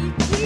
you.